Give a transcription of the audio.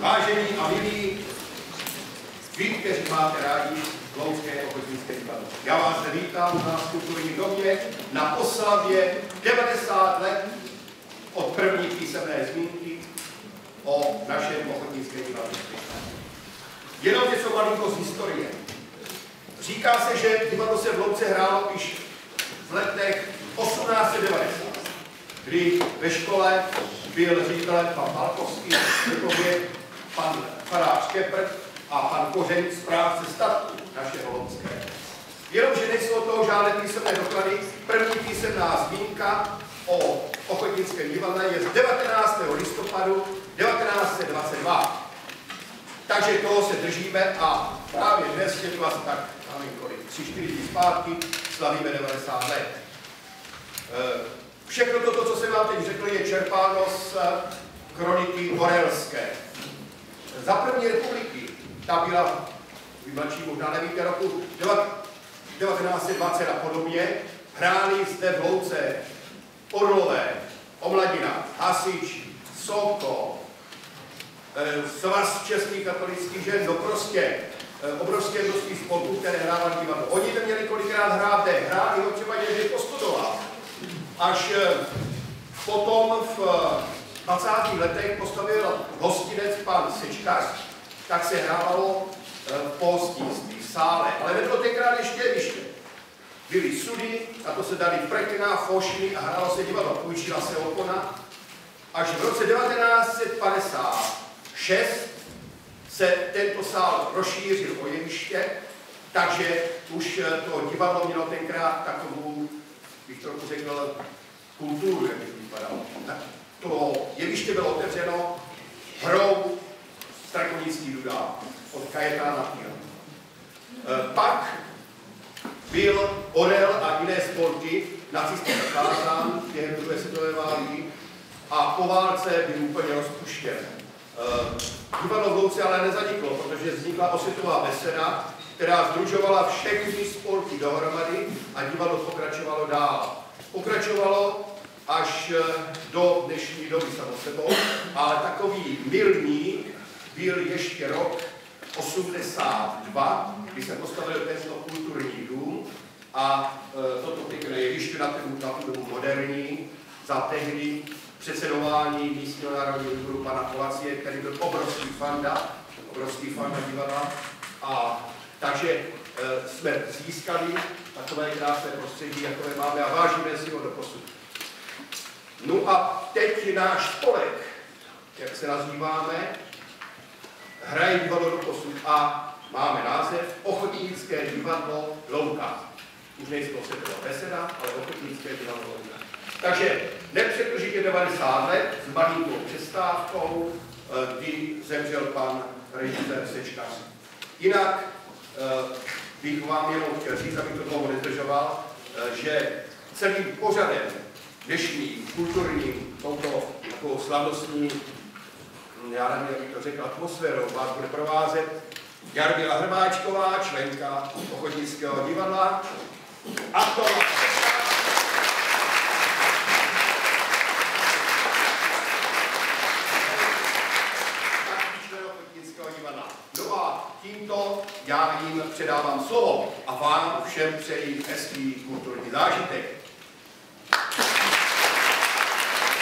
Vážení a milí, vy, kteří máte rádi Louské ochotnické divadlo. Já vás zde vítám na kulturním domě na oslavě 90 let od první písemné zmínky o našem ochotnickém divadle. Jenom něco malinko z historie. Říká se, že divadlo se v Louce hrálo již v letech 1890, kdy ve škole byl ředitelem pan Malkovský, pan farář Kepr a pan Kořeň správce statku našeho Loucké. Jenomže nejsou od toho žádné písemné doklady. První písemná zmínka o ochotnickém divadle je z 19. listopadu 1922. Takže toho se držíme a právě dnes je to asi tak, nevím kolik, 3-4 dní zpátky, slavíme 90 let. Eh, všechno toto, co jsem vám teď řekl, je čerpáno z eh, kroniky Horelské. Za první republiky, ta byla, vy mladší možná nevíte, roku 1920 a podobně, hráli zde v Louce Orlové, Omladina, Hasič, Soko, eh, Svaz českých katolických žen, no prostě eh, obrovské množství spolků, které hrávali divadlo. Oni to měli kolikrát hrát kde? Hráli ho třeba někdy postudoval. Až eh, potom v 20. letech postavil hostinec pan Sečkař, tak se hrávalo v pohostinství, v sále, ale nebylo tenkrát ještě jeviště. Byly sudy, a to se dali prekna, fošiny a hrálo se divadlo, půjčila se opona. Až v roce 1956 se tento sál rozšířil o jeviště, takže už to divadlo mělo tenkrát takovou, bych trochu řekl, kulturu, jak by vypadalo. To jeviště bylo otevřeno hrou Strakonický dudá od Kajetána Píla. E, pak byl Orel a jiné spolky nacisty zakázán během druhé světové války a po válce byl úplně rozpuštěn. E, divadlo v Louce ale nezaniklo, protože vznikla osvětová beseda, která združovala všechny spolky dohromady a divadlo pokračovalo dál. Pokračovalo až do dnešní doby samo sebou, ale takový milník byl ještě rok 82, kdy se postavil tento kulturní dům a e, toto pěkné jeviště na tu, na dobu moderní, za tehdy předsedování místního národního výboru pana Kovacie, který byl obrovský fanda, obrovský fanda divadla. A takže e, jsme získali takové krásné prostředí, jakové máme a vážíme si ho do posud. No a teď náš spolek, jak se nazýváme, hraje divadlo do posud a máme název Ochotnické divadlo Louka. Už nejsme osvětová beseda, ale Ochotnické divadlo Louka. Takže nepřetržitě 90 let s malinkou přestávkou, eh, kdy zemřel pan režisér Sečkař. Jinak eh, bych vám jenom chtěl říct, abych to dlouho nezdržoval, eh, že celým pořadem dnešní kulturní, touto takovou slavnostní já nevím, jak bych to řekl, atmosférou vás bude provázet Jarmila Hrmáčková, členka Ochotnického divadla. A to No a tímto já jim předávám slovo a vám všem přeji hezký kulturní zážitek.